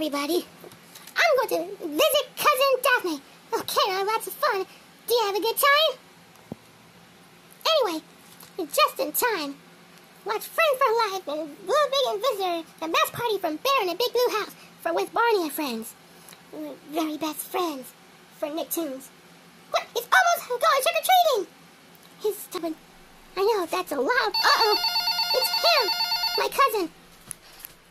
everybody. I'm going to visit Cousin Daphne. Okay, now lots of fun. Do you have a good time? Anyway, just in time. Watch Friends for Life and Blue Big and Visitor, the best party from Bear in a Big Blue House for with Barney and friends. We're very best friends for Nicktoons. What? It's almost going trick or treating. He's stubborn. I know that's a lot. Uh oh, it's him, my cousin.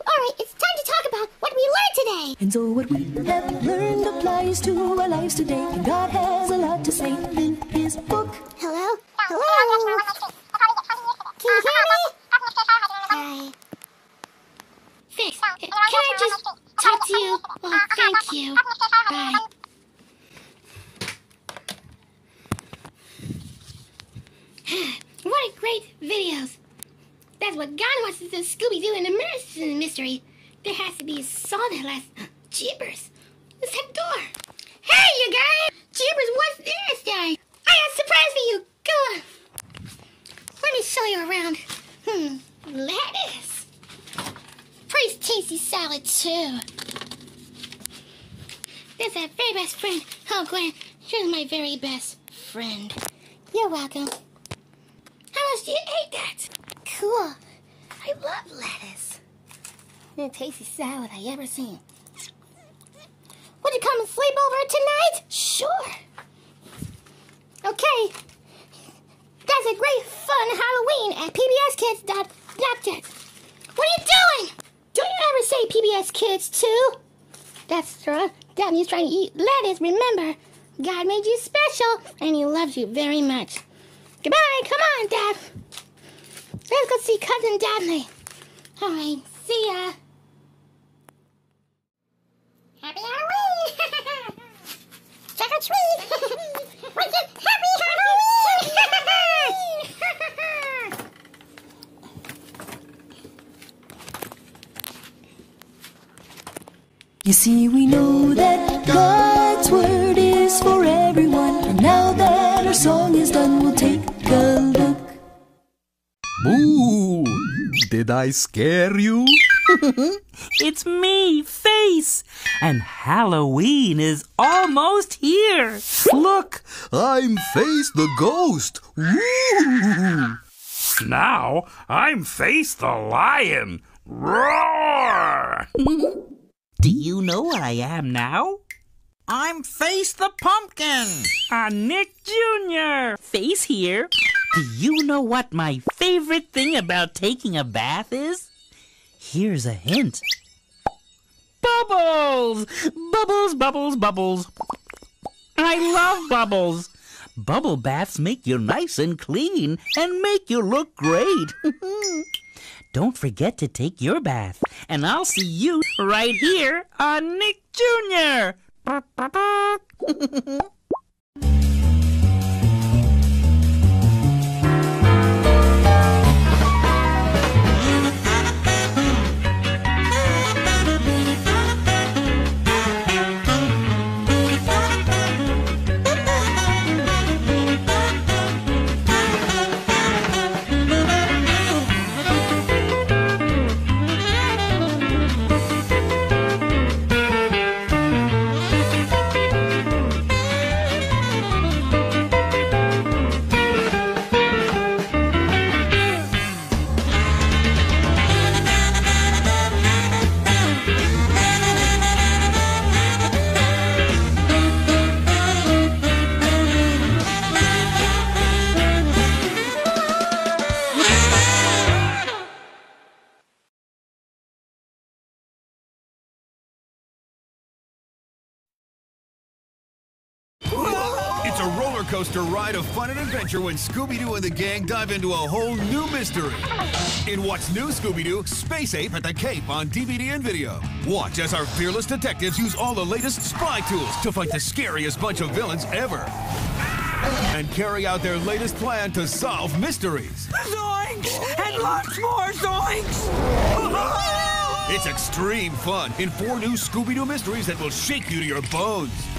All right, it's time to talk about what we learned today. And so what we have learned applies to our lives today. And God has a lot to say in His book. Hello? Hello? Can you hear me? Hi. Fix, uh, can I just talk to you? Oh, thank you. Bye. what a great videos. That's what God wants us to Scooby-Doo in medicine mystery. There has to be a song that lasts. Jeepers. What's that door? Hey, you guys! Jeepers, what's this guy? I got a surprise for you. Go on. Let me show you around. Hmm, lettuce. Pretty tasty salad, too. There's our very best friend. Oh, Gwen, you're my very best friend. You're welcome. How much do you eat that? Cool. I love lettuce. The tasty salad I ever seen. Would you come and sleep over tonight? Sure. Okay. That's a great fun Halloween at pbskids.blackjack. What are you doing? Don't you ever say PBS Kids too? That's right. Daphne's trying to eat lettuce. Remember, God made you special and He loves you very much. Goodbye. Come on, Daph. Let's go see Cousin Daphne. All right. See ya. Happy Halloween! Trick or treat! Happy Halloween! You see, we know that God's word is for everyone. And now that our song is done, we'll take a look. Boo! Did I scare you? It's me, Face, and Halloween is almost here. Look, I'm Face the Ghost. Woo! Now I'm Face the Lion. Roar! Do you know what I am now? I'm Face the Pumpkin. I'm Nick Jr. Face here. Do you know what my favorite thing about taking a bath is? Here's a hint. Bubbles! Bubbles, bubbles, bubbles. I love bubbles. Bubble baths make you nice and clean and make you look great. Don't forget to take your bath, and I'll see you right here on Nick Jr. It's a roller coaster ride of fun and adventure when Scooby Doo and the gang dive into a whole new mystery. In What's New Scooby Doo, Space Ape at the Cape on DVD and video. Watch as our fearless detectives use all the latest spy tools to fight the scariest bunch of villains ever. And carry out their latest plan to solve mysteries. Zoinks! And lots more zoinks! It's extreme fun in four new Scooby Doo mysteries that will shake you to your bones.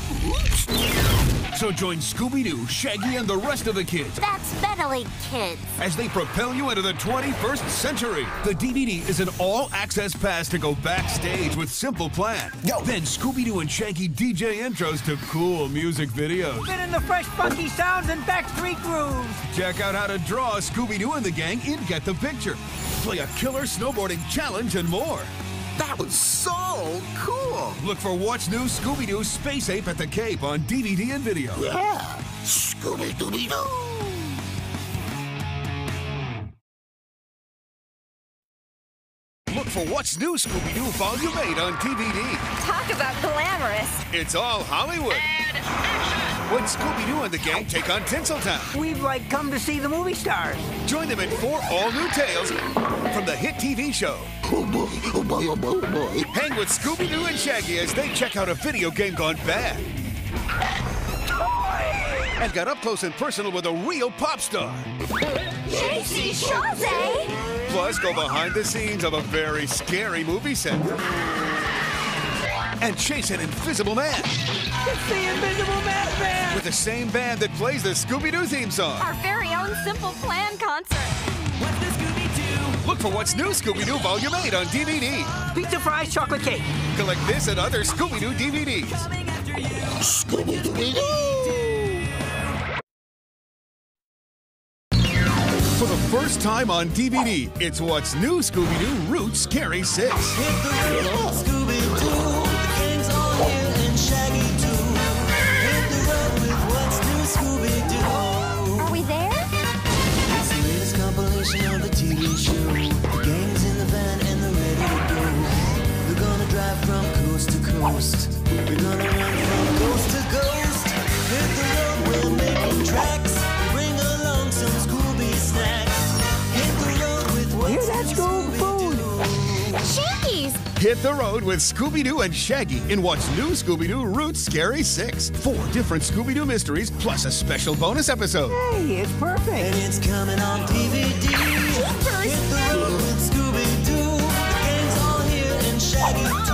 So join Scooby Doo, Shaggy, and the rest of the kids That's Bentley Kids. as they propel you into the 21st century. The DVD is an all-access pass to go backstage with Simple Plan. Yo. Then Scooby-Doo and Shaggy DJ intros to cool music videos. Fit in the fresh, funky sounds and backstreet grooves. Check out how to draw Scooby-Doo and the gang in Get the Picture. Play a killer snowboarding challenge and more. That was so cool. Look for What's New Scooby-Doo Space Ape at the Cape on DVD and video. Yeah. Scooby Dooby Doo. Look for What's New Scooby-Doo Volume 8 on DVD. Talk about glamorous. It's all Hollywood. When Scooby-Doo and the gang take on Tinseltown. We've like come to see the movie stars. Join them in four all-new tales from the hit TV show. Oh boy, oh boy, oh boy, oh boy. Hang with Scooby-Doo and Shaggy as they check out a video game gone bad. And got up close and personal with a real pop star. Casey Chauze. Plus, go behind the scenes of a very scary movie set. And chase an invisible man It's the Invisible Madman. with the same band that plays the Scooby-Doo theme song. Our very own Simple Plan concert. Look for What's New Scooby-Doo Volume 8 on DVD. Pizza fries, chocolate cake. Collect this and other Scooby-Doo DVDs. Scooby Doo! For the first time on DVD, it's What's New Scooby-Doo Roots Scary 6. Coast to coast. They're gonna run from coast to coast. Hit the road, we're making tracks. Bring along some Scooby snacks. Hit the road with what's Hear that, Scoob? Food. Shaggy's. Hit the road with Scooby-Doo and Shaggy in What's New Scooby-Doo Roots Scary 6. Four different Scooby-Doo mysteries plus a special bonus episode. Hey, it's perfect. And it's coming on DVD. Hit the road with Scooby Doo. The gang's all here and Shaggy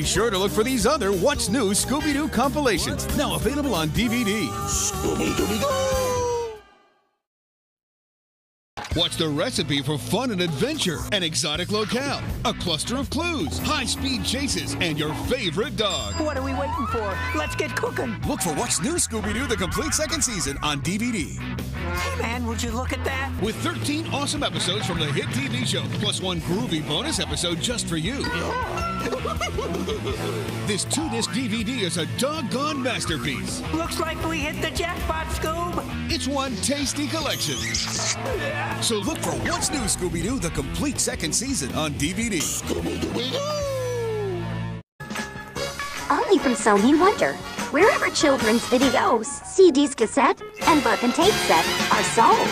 be sure to look for these other What's New Scooby-Doo compilations, now available on DVD. Scooby Doo. What's the recipe for fun and adventure? An exotic locale, a cluster of clues, high-speed chases, and your favorite dog. What are we waiting for? Let's get cooking. Look for What's New Scooby-Doo, the complete second season on DVD. Hey, man, would you look at that? With 13 awesome episodes from the hit TV show, plus one groovy bonus episode just for you. This two-disc DVD is a doggone masterpiece. Looks like we hit the jackpot, Scoob. It's one tasty collection. So look for What's New Scooby-Doo, the complete second season on DVD. Scooby Doo. Only from Sony Wonder. Wherever children's videos, CDs, cassette, and book and tape set are sold.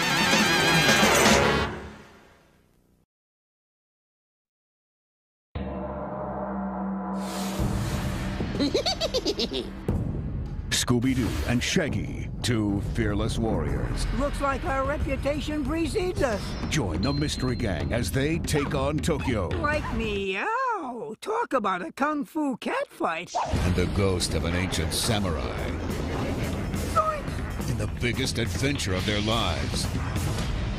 Scooby Doo and Shaggy, two fearless warriors. Looks like our reputation precedes us. Join the Mystery Gang as they take on Tokyo Like meow. Talk about a kung fu cat fight. and the ghost of an ancient samurai in the biggest adventure of their lives.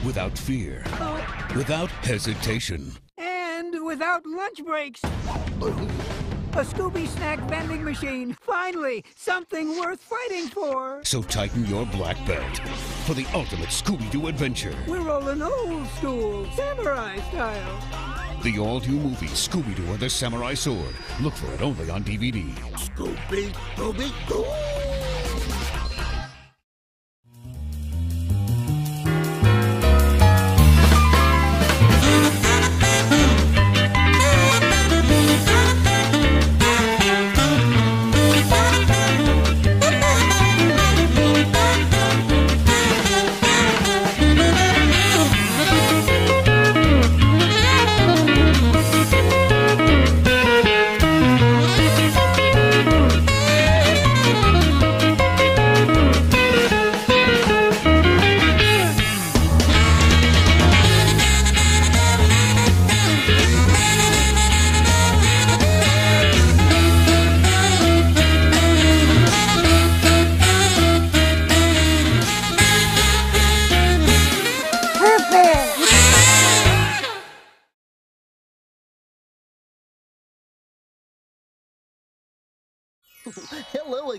Without fear, oh. without hesitation. And without lunch breaks. A Scooby snack vending machine. Finally, something worth fighting for. So tighten your black belt for the ultimate Scooby Doo adventure. We're rolling old school, samurai style. The all new movie Scooby Doo and the Samurai Sword. Look for it only on DVD. Scooby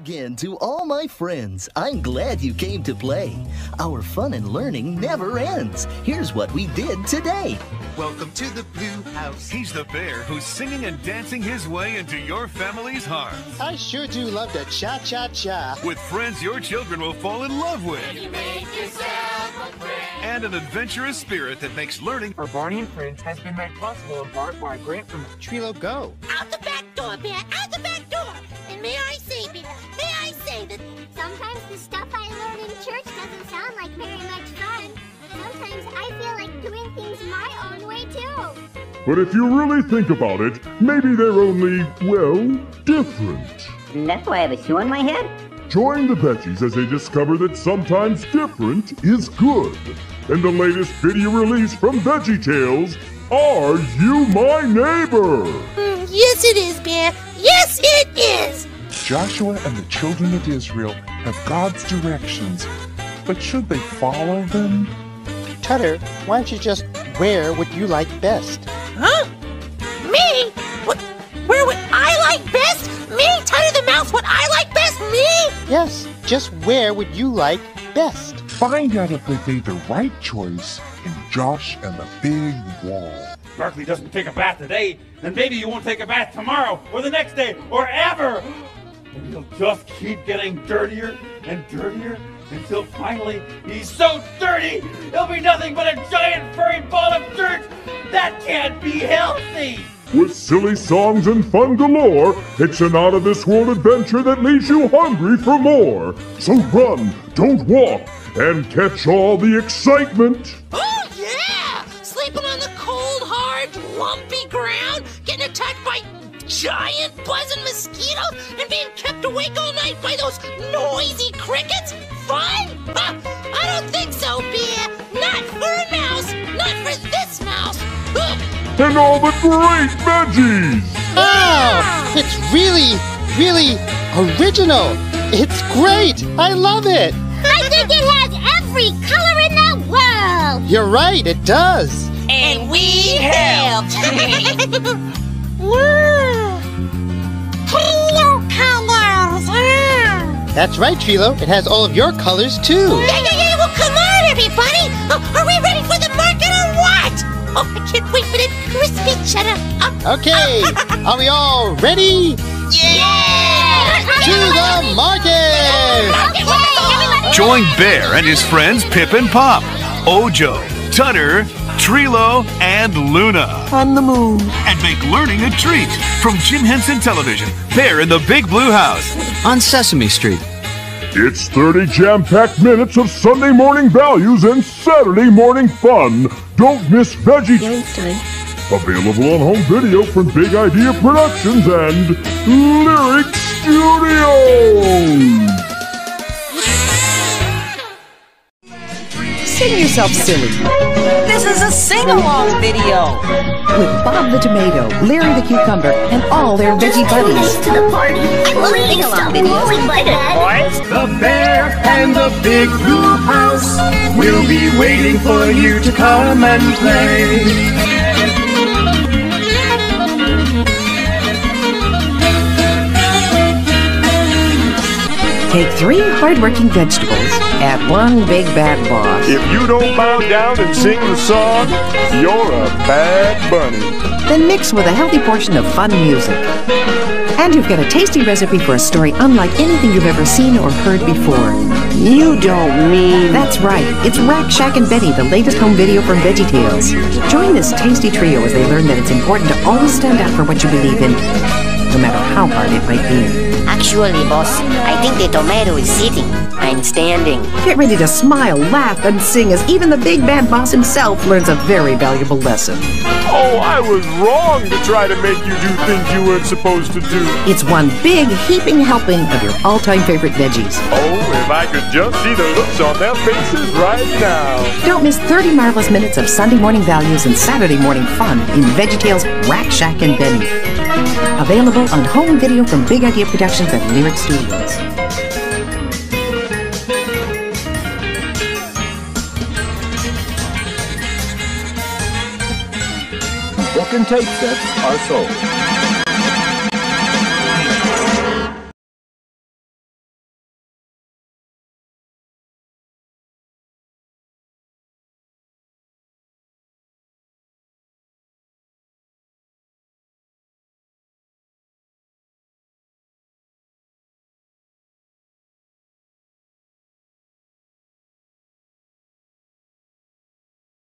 again to all my friends. I'm glad you came to play. Our fun and learning never ends. Here's what we did today. Welcome to the Blue House. He's the bear who's singing and dancing his way into your family's heart. I sure do love to cha cha cha. With friends your children will fall in love with. And an adventurous spirit that makes learning For Barney and Friends has been made possible in part by a grant from Trilo Go. Out the back door, Bear! Out the back door! And may I say, Bear, sometimes the stuff I learn in church doesn't sound like very much fun. Sometimes I feel like doing things my own way too. But if you really think about it, maybe they're only, well, different. That's why I have a shoe on my head? Join the Veggies as they discover that sometimes different is good. And the latest video release from Veggie Tales, Are You My Neighbor? Mm, yes, it is, Bear. Yes, it is. Joshua and the children of Israel have God's directions, but should they follow them? Tutter, why don't you just wear what you like best? Huh? Me? What? Where would I like best? Me, Tutter the Mouse, what I like best? Me? Yes, just wear what you like best. Find out if they made the right choice in Josh and the Big Wall. Berkeley doesn't take a bath today, then maybe you won't take a bath tomorrow, or the next day, or ever! And he'll just keep getting dirtier and dirtier until finally he's so dirty, he'll be nothing but a giant furry ball of dirt! That can't be healthy! With silly songs and fun galore, it's an out of this world adventure that leaves you hungry for more. So run, don't walk, and catch all the excitement. Oh, yeah! Sleeping on the cold, hard, lumpy giant buzzing mosquitoes, and being kept awake all night by those noisy crickets? Fun? Huh, I don't think so, Bear. Not for a mouse. Not for this mouse. Huh. And all the great veggies. Oh, it's really, really original. It's great. I love it. I think it has every color in the world. You're right, it does. And we helped. Woo! That's right, Trilo. It has all of your colors too. Yeah, yeah, yeah. Well, come on, everybody. Uh, are we ready for the market or what? Oh, I can't wait for that crispy cheddar. Uh, Okay, are we all ready? yeah! To the market! Join Bear and his friends Pip and Pop, Ojo, Tutter, Trilo, and Luna. On the moon. And make learning a treat from Jim Henson Television, Bear in the Big Blue House. On Sesame Street. It's 30 jam packed minutes of Sunday morning values and Saturday morning fun. Don't miss Veggie Available on home video from Big Idea Productions and Lyric Studios. Sing yourself silly. This is a sing-along video with Bob the Tomato, Larry the Cucumber, and all their veggie buddies. to the party. I love sing-along videos like that. The bear and the big blue house will be waiting for you to come and play. Take three hardworking vegetables, add one big bad boss. If you don't bow down and sing the song, you're a bad bunny. Then mix with a healthy portion of fun music. And you've got a tasty recipe for a story unlike anything you've ever seen or heard before. You don't mean... That's right. It's Rack, Shack, and Benny, the latest home video from VeggieTales. Join this tasty trio as they learn that it's important to always stand up for what you believe in, no matter how hard it might be. Actually, boss, I think the tomato is sitting. I'm standing. Get ready to smile, laugh, and sing as even the big bad boss himself learns a very valuable lesson. Oh, I was wrong to try to make you do things you weren't supposed to do. It's one big heaping helping of your all-time favorite veggies. Oh, if I could just see the looks on their faces right now. Don't miss 30 marvelous minutes of Sunday morning values and Saturday morning fun in VeggieTales Rack Shack and Benny. Available on home video from Big Idea Productions and Lyric Studios. And tape sets are sold.